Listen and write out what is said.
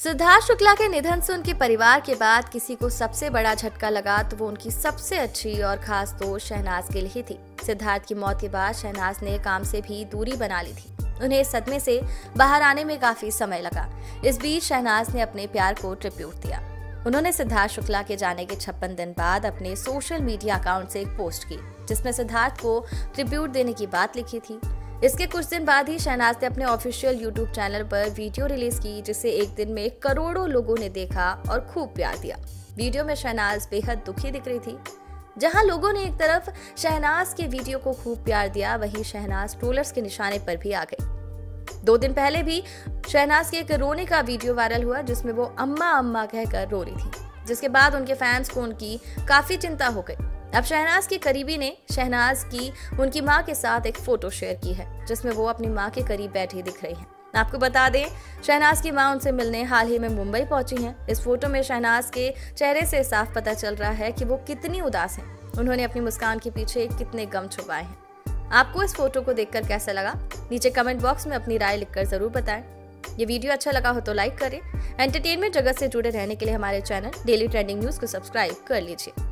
सिद्धार्थ शुक्ला के निधन से उनके परिवार के बाद किसी को सबसे बड़ा झटका लगा तो वो उनकी सबसे अच्छी और खास दोस्त शहनाज गिल ही थी। सिद्धार्थ की मौत के बाद शहनाज ने काम से भी दूरी बना ली थी। उन्हें सदमे से बाहर आने में काफ़ी समय लगा। इस बीच शहनाज ने अपने प्यार को ट्रिब्यूट दिया। उन्होंने सिद्धार्थ शुक्ला के जाने के छप्पन दिन बाद अपने सोशल मीडिया अकाउंट से एक पोस्ट की, जिसमें सिद्धार्थ को ट्रिब्यूट देने की बात लिखी थी। इसके कुछ दिन बाद ही शहनाज ने अपने ऑफिशियल यूट्यूब चैनल पर वीडियो रिलीज़ की, जिसे एक दिन में करोड़ों लोगों ने देखा और खूब प्यार दिया। वीडियो में शहनाज बेहद दुखी दिख रही थी। जहाँ लोगों ने एक तरफ़ शहनाज के वीडियो को खूब प्यार दिया, वहीं शहनाज ट्रोलर्स के निशाने पर भी आ गई दो दिन पहले भी शहनाज के एक रोने का वीडियो वायरल हुआ, जिसमें वो अम्मा अम्मा कहकर रो रही थी, जिसके बाद उनके फैंस को उनकी काफ़ी चिंता हो गई। अब शहनाज के करीबी ने शहनाज की उनकी माँ के साथ एक फ़ोटो शेयर की है, जिसमें वो अपनी माँ के करीब बैठी दिख रही हैं। आपको बता दें, शहनाज की माँ उनसे मिलने हाल ही में मुंबई पहुँची हैं। इस फ़ोटो में शहनाज के चेहरे से साफ़ पता चल रहा है कि वो कितनी उदास हैं। उन्होंने अपनी मुस्कान के पीछे कितने गम छुपाए हैं। आपको इस फ़ोटो को देखकर कैसा लगा? नीचे कमेंट बॉक्स में अपनी राय लिखकर ज़रूर बताएँ। ये वीडियो अच्छा लगा हो तो लाइक करें। एंटरटेनमेंट जगत से जुड़े रहने के लिए हमारे चैनल डेली ट्रेंडिंग न्यूज़ को सब्सक्राइब कर लीजिए।